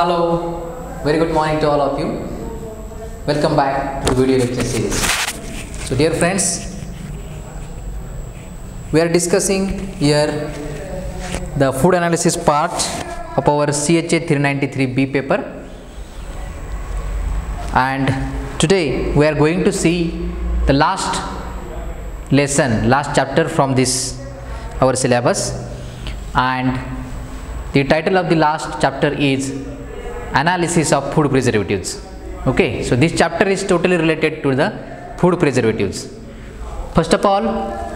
Hello, very good morning to all of you. Welcome back to video lecture series. So, dear friends, we are discussing here the food analysis part of our CHA 393B paper, and today we are going to see the last lesson, last chapter from this our syllabus, and the title of the last chapter is analysis of food preservatives. Okay so this chapter is totally related to the food preservatives. First of all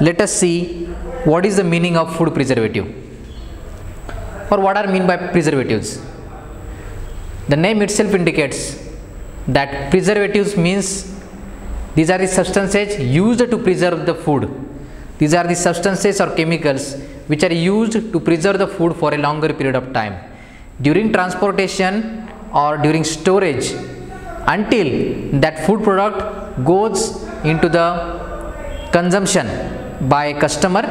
let us see what is the meaning of food preservative. Or what are mean by preservatives? The name itself indicates that preservatives means these are the substances used to preserve the food. These are the substances or chemicals which are used to preserve the food for a longer period of time. During transportation or during storage until that food product goes into the consumption by a customer.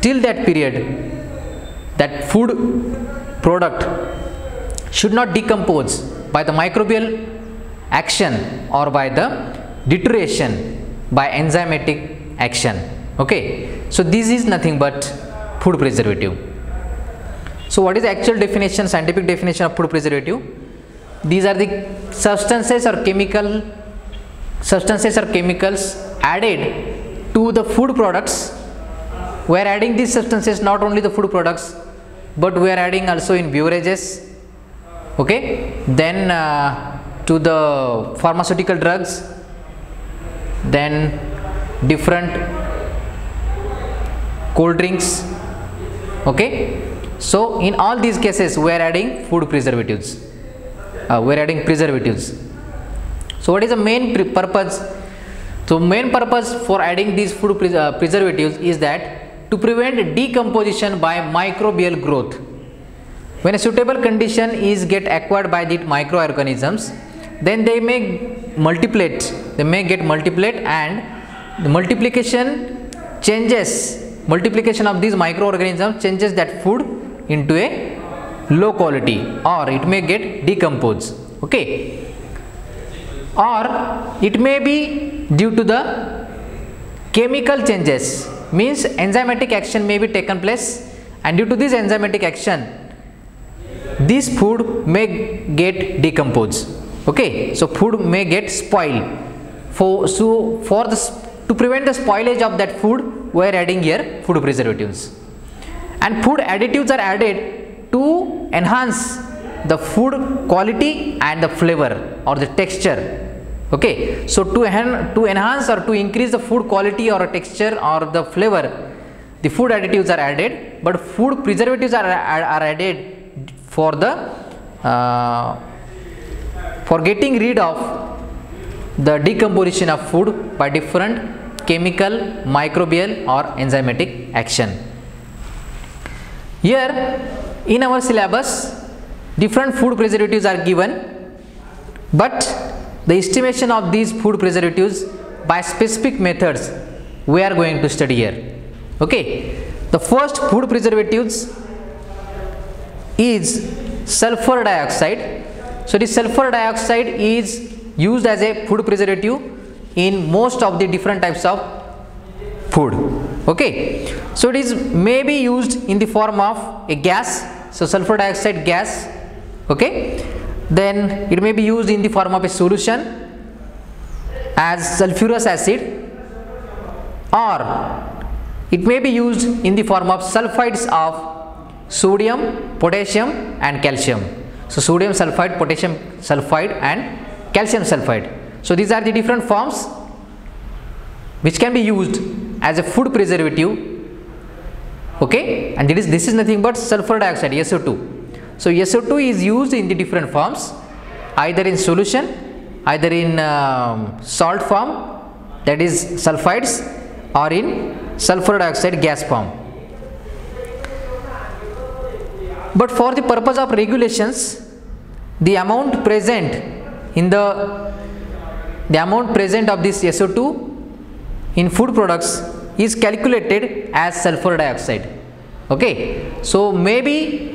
Till that period that food product should not decompose by the microbial action or by the deterioration by enzymatic action. Okay? So this is nothing but food preservative so what is the actual definition scientific definition of food preservative? These are the substances or chemical substances or chemicals added to the food products. We are adding these substances not only the food products but we are adding also in beverages okay? Then uh, to the pharmaceutical drugs then different cold drinks okay so in all these cases we are adding food preservatives. Uh, we are adding preservatives. So what is the main purpose? So main purpose for adding these food pres- uh, preservatives is that to prevent decomposition by microbial growth. When a suitable condition is get acquired by the microorganisms then they may multiplicate they may get multiplicate and the multiplication changes. Multiplication of these microorganisms changes that food into a low quality or it may get decomposed okay? Or it may be due to the chemical changes means enzymatic action may be taken place and due to this enzymatic action this food may get decomposed okay? So food may get spoiled. For so for the to prevent the spoilage of that food we are adding here food preservatives and food additives are added to enhance the food quality and the flavor or the texture. Okay? So to, to enhance or to increase the food quality or texture or the flavor the food additives are added but food preservatives are, are, are added for the uh, for getting rid of the decomposition of food by different chemical microbial or enzymatic action here in our syllabus different food preservatives are given but the estimation of these food preservatives by specific methods we are going to study here. Okay? The first food preservatives is sulfur dioxide. So the sulfur dioxide is used as a food preservative in most of the different types of food. Okay. So it is may be used in the form of a gas. So sulfur dioxide gas. Okay. Then it may be used in the form of a solution as sulfurous acid or it may be used in the form of sulfides of sodium potassium and calcium. So sodium sulfide potassium sulfide and calcium sulfide. So these are the different forms which can be used as a food preservative okay? And it is this is nothing but sulfur dioxide SO2 so SO2 is used in the different forms either in solution either in um, salt form that is sulfides or in sulfur dioxide gas form. But for the purpose of regulations the amount present in the the amount present of this SO2 in food products is calculated as sulfur dioxide okay so maybe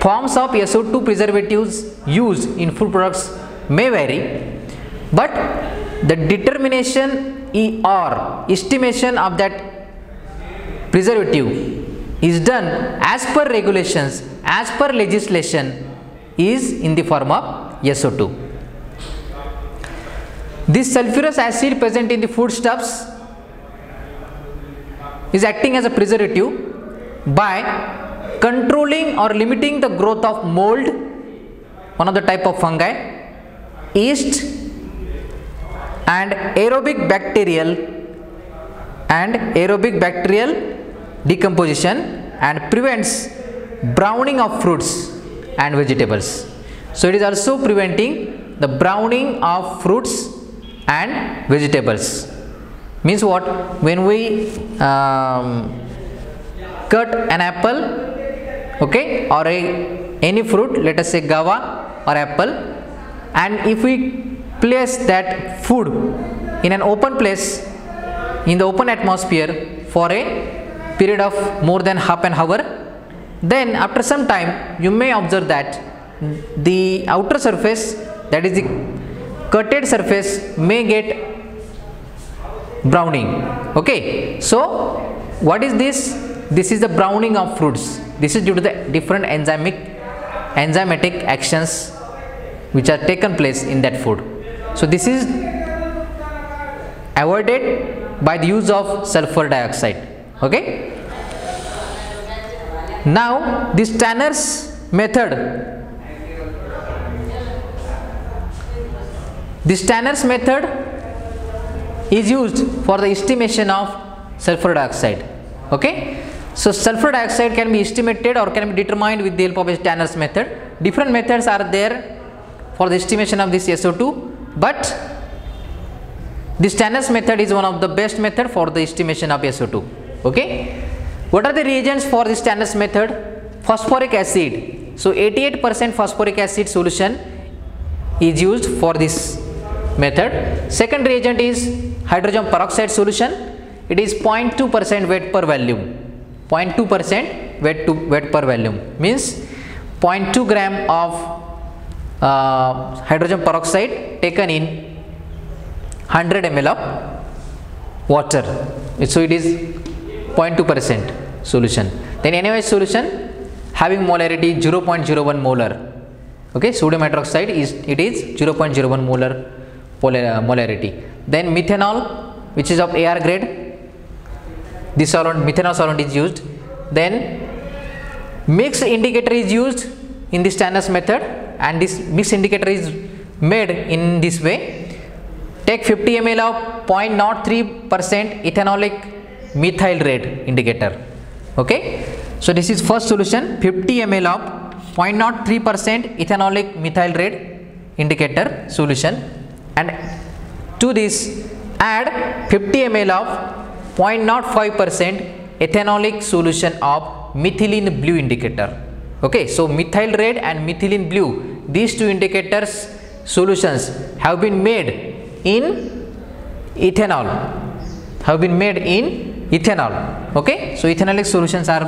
forms of SO2 preservatives used in food products may vary, but the determination or estimation of that preservative is done as per regulations, as per legislation is in the form of SO2. This sulfurous acid present in the foodstuffs is acting as a preservative by controlling or limiting the growth of mold, one of the type of fungi, yeast and aerobic bacterial and aerobic bacterial decomposition and prevents browning of fruits and vegetables. So, it is also preventing the browning of fruits and vegetables. Means what? When we um, cut an apple okay or a, any fruit let us say guava or apple and if we place that food in an open place in the open atmosphere for a period of more than half an hour then after some time you may observe that the outer surface that is the cutted surface may get browning. Okay. So what is this? This is the browning of fruits. This is due to the different enzymic enzymatic actions which are taken place in that food. So this is avoided by the use of sulfur dioxide. Okay. Now this Tanner's method. This Tanner's method is used for the estimation of sulfur dioxide okay? So sulfur dioxide can be estimated or can be determined with the help of a Tanner's method. Different methods are there for the estimation of this SO2 but this Tanner's method is one of the best method for the estimation of SO2 okay? What are the reagents for this Tanner's method? Phosphoric acid. So 88% phosphoric acid solution is used for this method. Second reagent is hydrogen peroxide solution it is 0.2 percent weight per volume. 0.2 percent weight to weight per volume means 0.2 gram of uh, hydrogen peroxide taken in 100 ml of water. So it is 0.2 percent solution. Then NaOH solution having molarity 0.01 molar. Okay sodium hydroxide is it is 0.01 molar molarity then methanol which is of AR grade. This solvent methanol solvent is used. Then mix indicator is used in this Tanner's method and this mix indicator is made in this way. Take 50 ml of 0.03 percent ethanolic methyl red indicator. Okay? So this is first solution. 50 ml of 0.03 percent ethanolic methyl red indicator solution. And to this add 50 ml of 0.05 percent ethanolic solution of methylene blue indicator. Okay so methyl red and methylene blue these two indicators solutions have been made in ethanol. Have been made in ethanol. Okay so ethanolic solutions are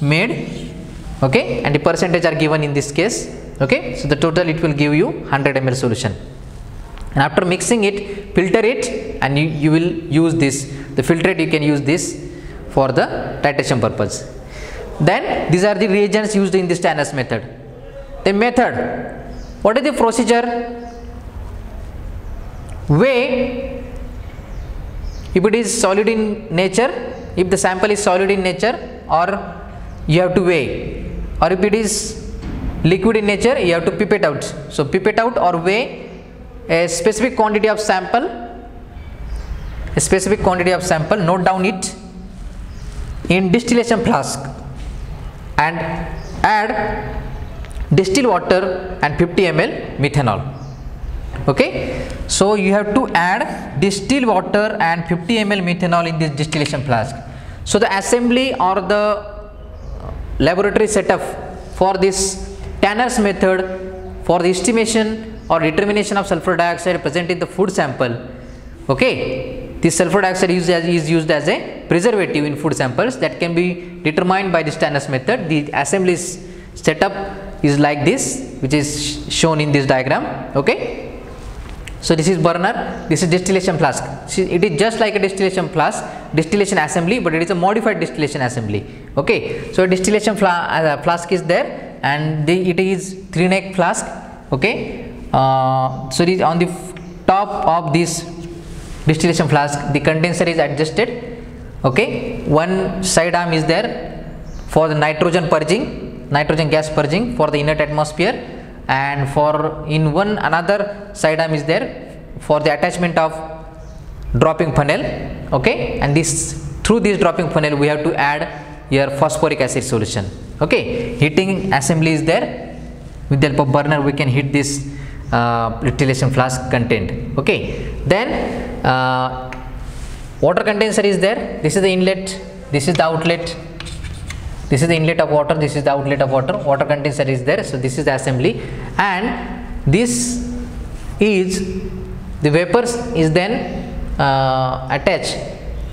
made. Okay and the percentage are given in this case. Okay so the total it will give you 100 ml solution and after mixing it filter it and you, you will use this. The filtrate you can use this for the titration purpose. Then these are the reagents used in this Tanner's method. The method what is the procedure? Weigh if it is solid in nature if the sample is solid in nature or you have to weigh or if it is liquid in nature you have to pipette out. So pipette out or weigh a specific quantity of sample. A specific quantity of sample. Note down it in distillation flask and add distilled water and 50 ml methanol. Okay? So you have to add distilled water and 50 ml methanol in this distillation flask. So the assembly or the laboratory setup for this Tanner's method for the estimation or determination of sulfur dioxide present in the food sample. Okay? This sulfur dioxide is, is used as a preservative in food samples that can be determined by the Tanner's method. The assembly is set up is like this which is shown in this diagram. Okay? So this is burner. This is distillation flask. It is just like a distillation flask distillation assembly but it is a modified distillation assembly. Okay? So distillation uh, flask is there and the, it is three neck flask. Okay uh, so on the top of this distillation flask the condenser is adjusted. Okay? One side arm is there for the nitrogen purging nitrogen gas purging for the inert atmosphere. And for in one another side arm is there for the attachment of dropping funnel. Okay? And this through this dropping funnel we have to add your phosphoric acid solution. Okay? Heating assembly is there. With the help of burner we can heat this uh, distillation flask content okay. Then uh, water condenser is there. This is the inlet. This is the outlet. This is the inlet of water. This is the outlet of water. Water condenser is there. So this is the assembly. And this is the vapors is then uh, attached.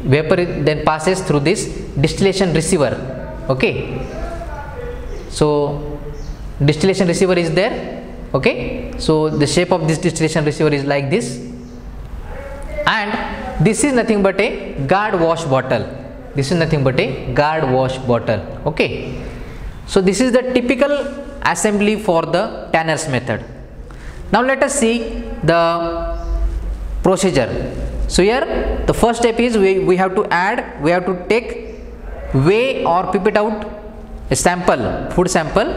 Vapor then passes through this distillation receiver. Okay. So distillation receiver is there okay? So the shape of this distillation receiver is like this. And this is nothing but a guard wash bottle. This is nothing but a guard wash bottle. Okay? So this is the typical assembly for the tanner's method. Now let us see the procedure. So here the first step is we, we have to add we have to take weigh or pipette out a sample food sample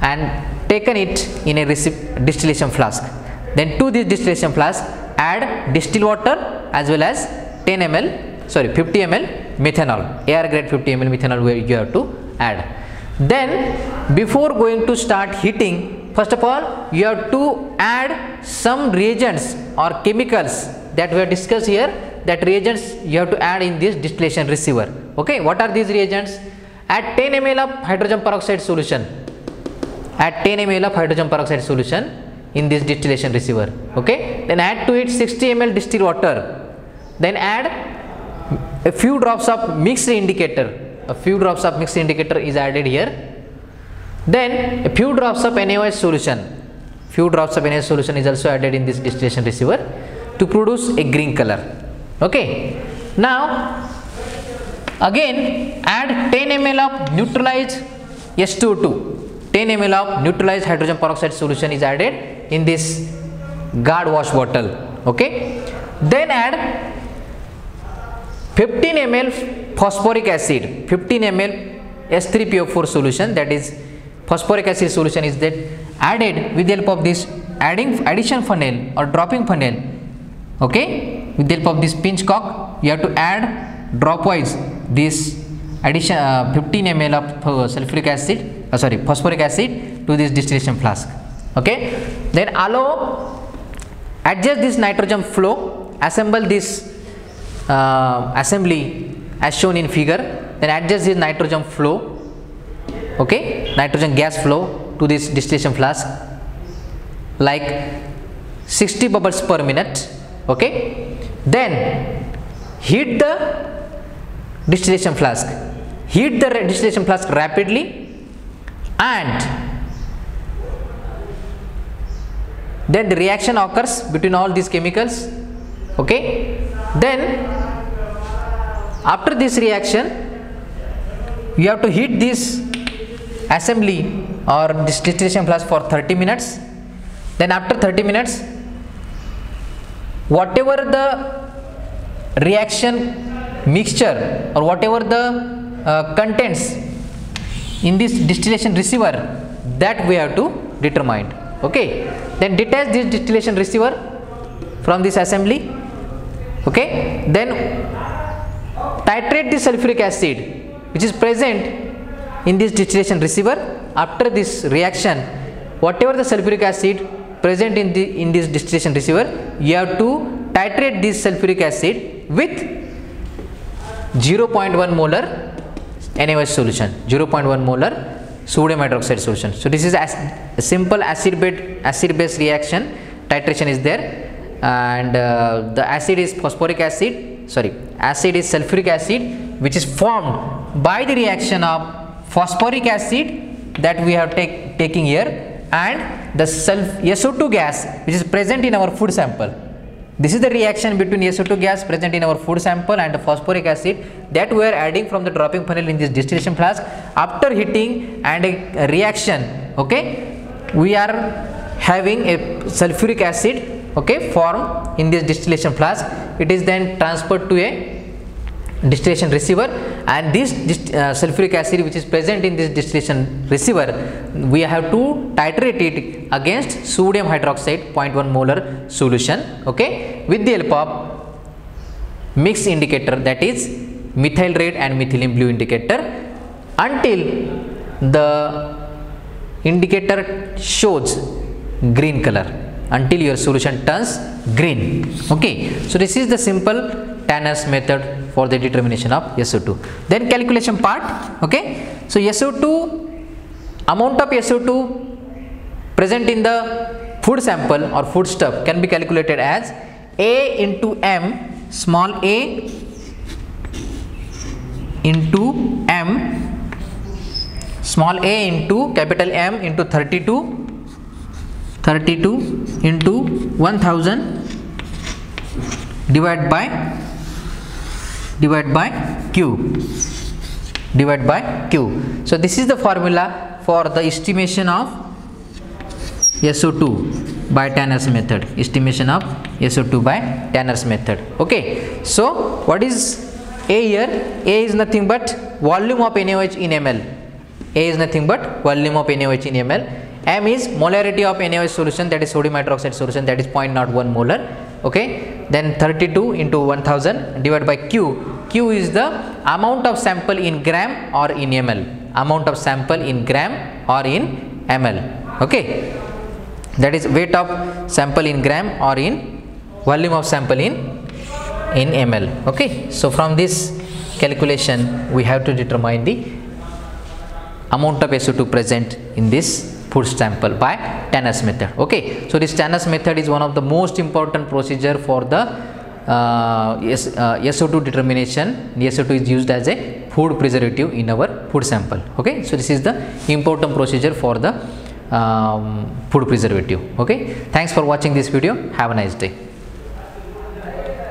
and taken it in a distillation flask. Then to this distillation flask add distilled water as well as 10 ml sorry 50 ml methanol. AR grade 50 ml methanol where you have to add. Then before going to start heating first of all you have to add some reagents or chemicals that we have discussed here. That reagents you have to add in this distillation receiver. Okay what are these reagents? Add 10 ml of hydrogen peroxide solution add 10 ml of hydrogen peroxide solution in this distillation receiver okay? Then add to it 60 ml distilled water. Then add a few drops of mixed indicator. A few drops of mixed indicator is added here. Then a few drops of NaOH solution. Few drops of NaOH solution is also added in this distillation receiver to produce a green color okay? Now again add 10 ml of neutralized H2O2 10 ml of neutralized hydrogen peroxide solution is added in this guard wash bottle okay? Then add 15 ml phosphoric acid 15 ml H3PO4 solution that is phosphoric acid solution is that added with the help of this adding addition funnel or dropping funnel okay? With the help of this pinch cock you have to add dropwise this addition uh, 15 ml of uh, sulfuric acid uh, sorry phosphoric acid to this distillation flask. Okay? Then allow adjust this nitrogen flow assemble this uh, assembly as shown in figure then adjust this nitrogen flow okay? Nitrogen gas flow to this distillation flask like 60 bubbles per minute okay? Then heat the distillation flask. Heat the distillation flask rapidly and then the reaction occurs between all these chemicals okay? Then after this reaction you have to heat this assembly or distillation flask for 30 minutes. Then after 30 minutes whatever the reaction mixture or whatever the uh, contents in this distillation receiver that we have to determine okay? Then detach this distillation receiver from this assembly okay? Then titrate the sulfuric acid which is present in this distillation receiver. After this reaction whatever the sulfuric acid present in the in this distillation receiver you have to titrate this sulfuric acid with 0.1 molar NaOH solution 0.1 molar sodium hydroxide solution so this is a simple acid bed acid base reaction titration is there and uh, the acid is phosphoric acid sorry acid is sulfuric acid which is formed by the reaction of phosphoric acid that we have take taking here and the self SO2 gas which is present in our food sample. This is the reaction between SO2 gas present in our food sample and the phosphoric acid that we are adding from the dropping funnel in this distillation flask. After heating and a reaction, okay, we are having a sulfuric acid okay form in this distillation flask it is then transferred to a distillation receiver and this uh, sulfuric acid which is present in this distillation receiver we have to titrate it against sodium hydroxide 0.1 molar solution okay with the help of mix indicator that is methyl red and methylene blue indicator until the indicator shows green color until your solution turns green. Okay. So this is the simple Tanner's method for the determination of SO2 then calculation part. Okay. So SO2 amount of SO2 present in the food sample or food stuff can be calculated as A into M small a into M small a into capital M into 32 32 into 1000 divided by divided by q divided by q. So this is the formula for the estimation of SO2 by Tanner's method. Estimation of SO2 by Tanner's method. Okay. So what is A here? A is nothing but volume of NaOH in ml A is nothing but volume of NaOH in ml M is molarity of NaOH solution that is sodium hydroxide solution that is 0.01 molar. Okay. Then 32 into 1000 divided by Q. Q is the amount of sample in gram or in ml amount of sample in gram or in ml okay that is weight of sample in gram or in volume of sample in in ml okay. So from this calculation we have to determine the amount of SO2 present in this food sample by Tanner's method. Okay. So this Tanner's method is one of the most important procedure for the uh, uh, SO2 determination. SO2 is used as a food preservative in our food sample. Okay. So this is the important procedure for the um, food preservative. Okay? Thanks for watching this video. Have a nice day